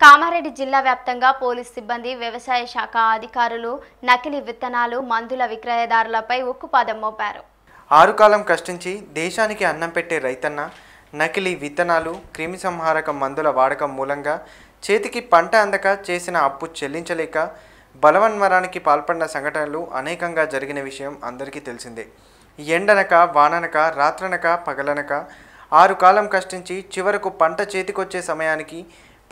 కామారెడ్డి జిల్లా వ్యాప్తంగా పోలీస్ సిబ్బంది వ్యవసాయ శాఖ అధికారులు నకిలీ విత్తనాలు మందుల విక్రయదారులపై ఉక్కుపాదం మోపారు. ఆరుకాలం కష్టించి దేశానికి అన్నం పెట్టే రైతన్న నకిలీ విత్తనాలు క్రిమిసంహారక మందుల వాడకం మూలంగా చేతికి పంట అందక చేసిన అప్పు చెల్లించలేక బలవన్మరానికి పాల్పడిన సంఘటనలు అనేకంగా జరిగిన విషయం అందరికీ తెలిసిందే. ఎండనక వాననక రాత్రనక పగలనక ఆరు కాలం కష్టించి చివరకు పంట చేతికొచ్చే సమయానికి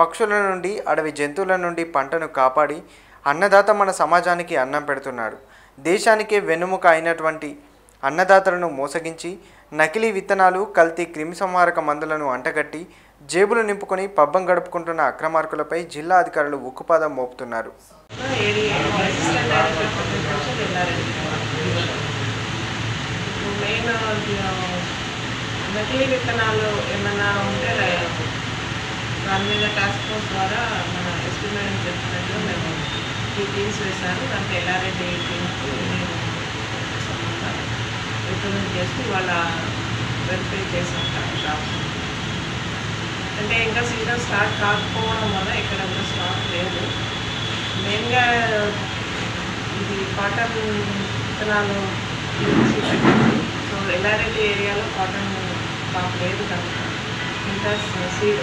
పక్షుల నుండి అడవి జంతువుల నుండి పంటను కాపాడి అన్నదాత మన సమాజానికి అన్నం పెడుతున్నాడు. దేశానికే వెన్నుముక అయినటువంటి అన్నదాతలను మోసగించి నకిలీ విత్తనాలు కల్తీ క్రిమిసంహారక మందులను అంటగట్టి జేబులు నింపుకొని పబ్బం గడుపుకుంటున్న అక్రమార్కులపై జిల్లా అధికారులు ఉక్కుపాదం మోపుతున్నారు. నకిలీ విత్తనాలు ఏమైనా ఉంటే దాని మీద టాస్క్ ఫోర్స్ ద్వారా మన ఎస్పీ మేడం చెప్పినట్టు మేము ఈ టీమ్స్ వేశాను దాంట్లో ఎల్ఆర్ఎడ్డి టీమ్కి నేను రికమెండ్ చేస్తూ వాళ్ళ వెరిఫై చేసాం షాప్స్ అంటే ఇంకా సీజన్ స్టార్ట్ కాకపోవడం వల్ల ఇక్కడ కూడా స్టాక్ లేదు. మెయిన్గా ఇది కాటన్ విత్తనాలు సో ఎల్ఆర్ఎల్లి ఏరియాలో కాటన్ స్టాక్ లేదు కనుక. ఇంకా seed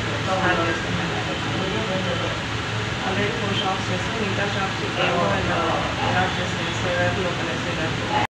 processing. These are jobs with them and not just necessarily open